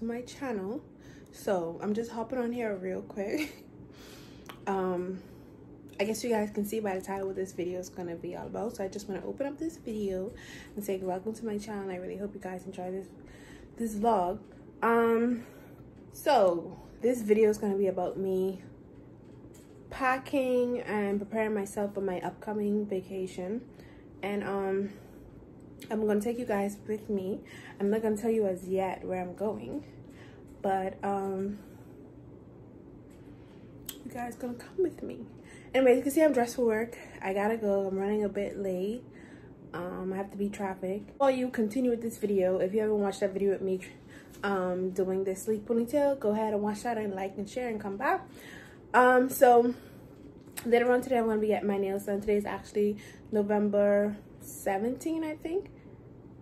to my channel. So i'm just hopping on here real quick. Um i guess you guys can see by the title what this video is going to be all about. So i just want to open up this video and say welcome to my channel. I really hope you guys enjoy this this vlog. Um so this video is going to be about me packing and preparing myself for my upcoming vacation. And um i'm gonna take you guys with me. I'm not gonna tell you as yet where i'm going but um you guys gonna come with me. Anyway you can see i'm dressed for work. I gotta go. I'm running a bit late. Um i have to beat traffic. While you continue with this video if you haven't watched that video with me um doing this sleek ponytail go ahead and watch that and like and share and come back. Um so later on today i'm to be getting my nails done. Today is actually november 17 i think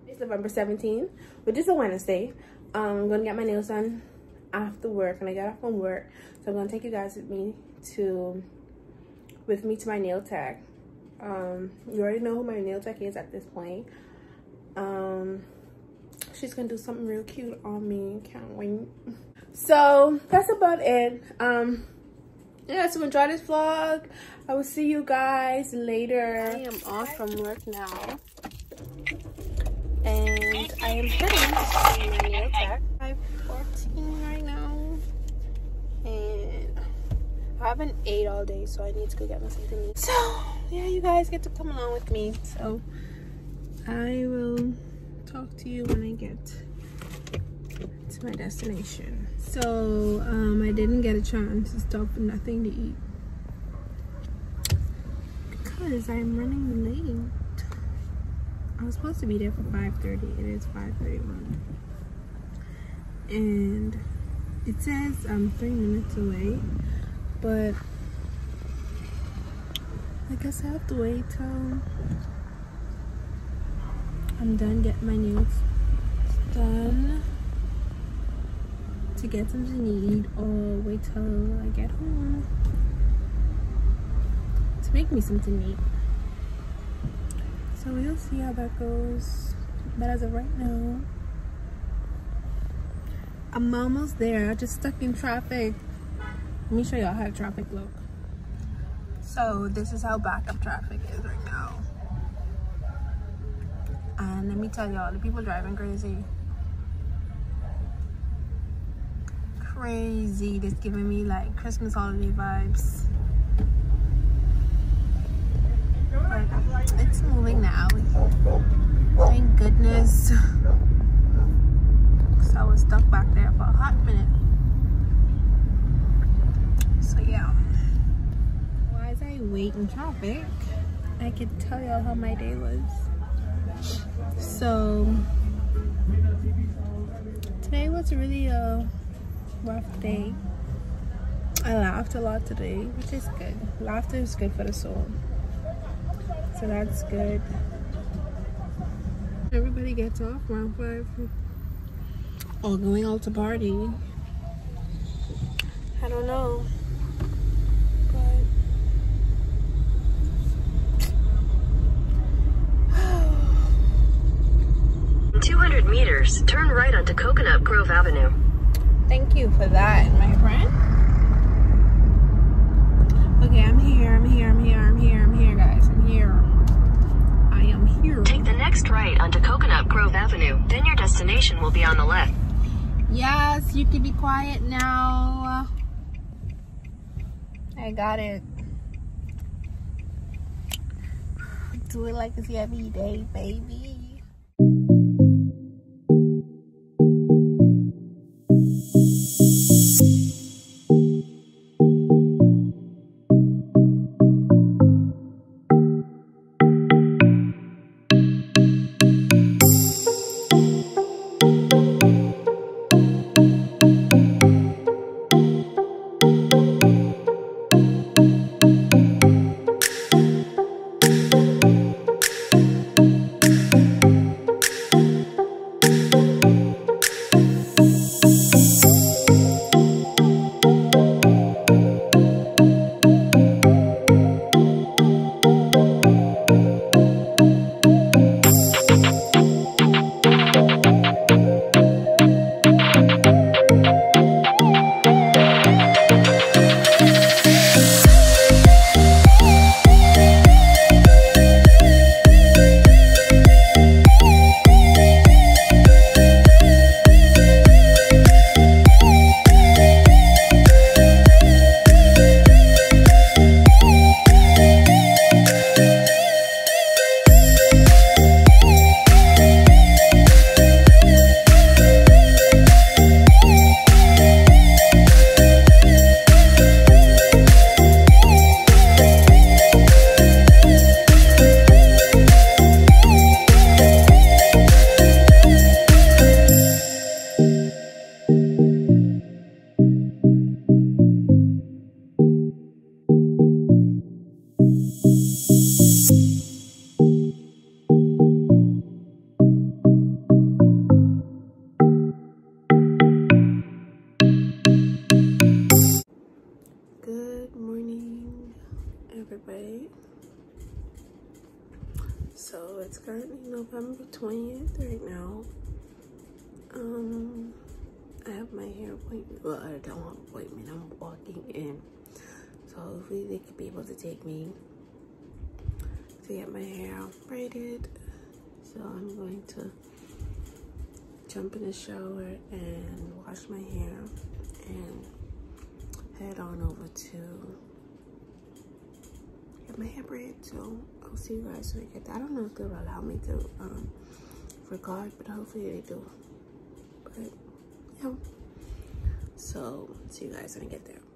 it's november 17 which is a wednesday. Um, i'm gonna get my nails done after work and i got off from work. So i'm gonna take you guys with me to with me to my nail tech. Um you already know who my nail tech is at this point. Um she's gonna do something real cute on me. Can't wait. So that's about it. Um yeah so enjoy this vlog. I will see you guys later. I am off from work now and i am heading to nail tech 514 right now. And i haven't ate all day so i need to go get me something to eat. So yeah you guys get to come along with me. So i will talk to you when i get to my destination. So um, I didn't get a chance to stop for nothing to eat because I'm running late. I was supposed to be there for 5.30. It is 5.31. And it says I'm three minutes away, but I guess I have to wait till I'm done getting my nails done to get something to eat or wait till I get home to make me something to eat. So we'll see how that goes. But as of right now, I'm almost there. I just stuck in traffic. Let me show y'all how traffic look. So this is how backup traffic is right now. And let me tell y'all, the people driving crazy. crazy. This giving me like Christmas holiday vibes. But it's moving now. Thank goodness. Cause I was stuck back there for a hot minute. So yeah. While I wait in traffic, I can tell y'all how my day was. So today was really a rough day. I laughed a lot today, which is good. Laughter is good for the soul. So that's good. Everybody gets off around 5. All going out to party. I don't know. But... 200 meters, turn right onto Coconut Grove Avenue. Thank you for that, my friend. Okay, I'm here, I'm here, I'm here, I'm here, I'm here, guys. I'm here. I am here. Take the next right onto Coconut Grove Avenue. Then your destination will be on the left. Yes, you can be quiet now. I got it. Do it like it's every day, baby. 20th right now. Um, I have my hair appointment. Well, I don't have an appointment. I'm walking in. So hopefully they could be able to take me to get my hair braided. So I'm going to jump in the shower and wash my hair and head on over to get my hair braided. So See you guys when I get there. I don't know if they'll allow me to um, record, but hopefully they do. But yeah. So see you guys when I get there.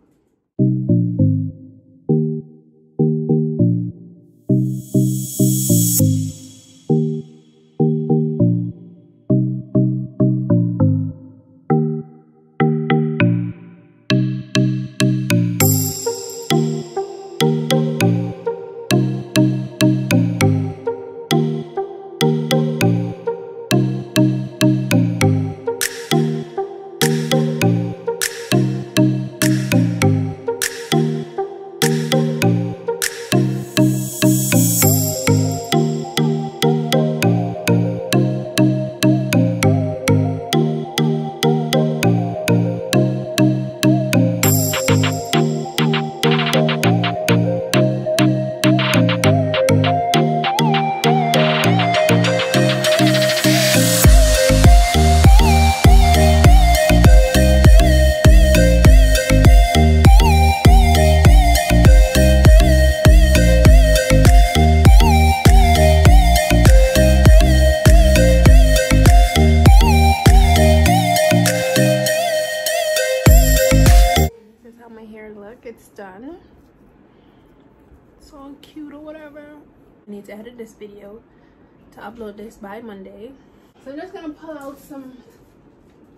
So cute or whatever. I need to edit this video to upload this by monday. So i'm just gonna pull out some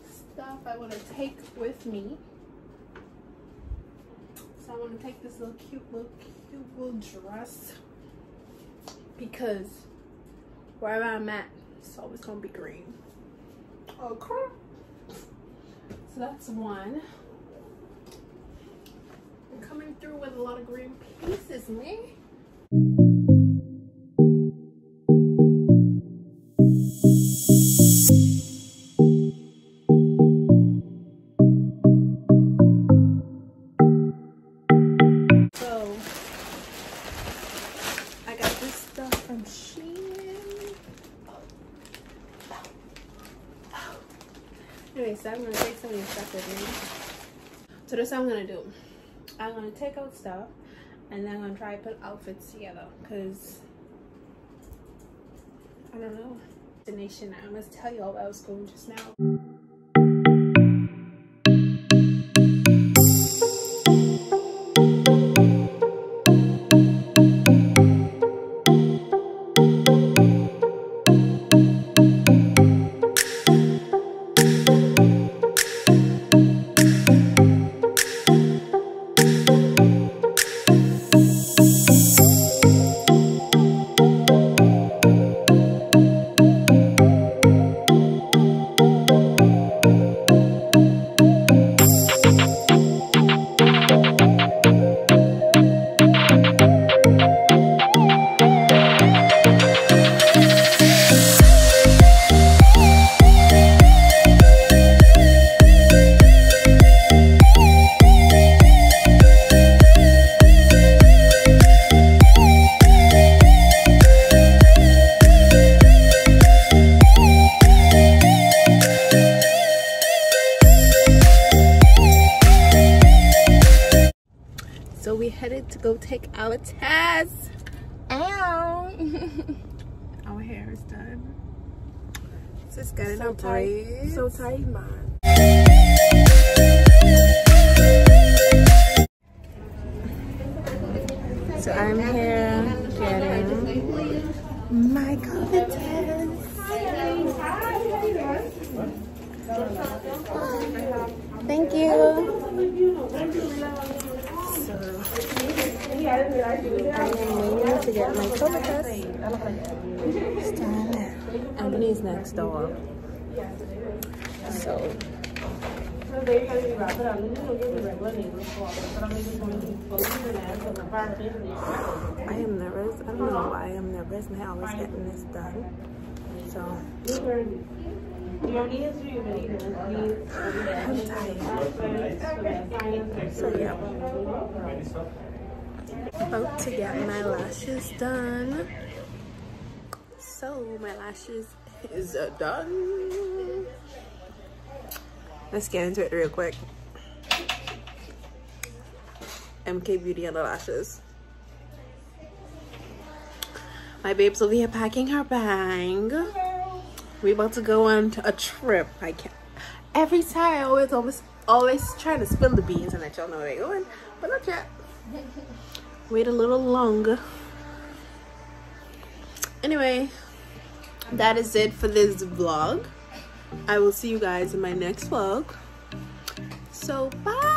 stuff i want to take with me. So i want to take this little cute little cute little dress because wherever i'm at it's always gonna be green. Okay. So that's one coming through with a lot of green pieces, man. So, I got this stuff from Shein. Oh. Oh. Anyway, so I'm gonna take some of your stuff with me. So this is what I'm gonna do. I'm gonna take out stuff and then I'm gonna try to put outfits together because I don't know. Destination I must tell y'all I was going just now go take our test. Ow! our hair is done. Just getting so a braid. So tight, man. Anthony's next door. So. I am nervous. I don't know why I am nervous and I always getting this done. So. I'm tired. So yeah. About to get my lashes done. So my lashes is done. Let's get into it real quick. MK Beauty on the lashes. My babe's over here packing her bag. We about to go on a trip. I can't. Every time I always always always trying to spill the beans and let y'all know where we're going, but not yet. Wait a little longer. Anyway, that is it for this vlog. I will see you guys in my next vlog. So bye.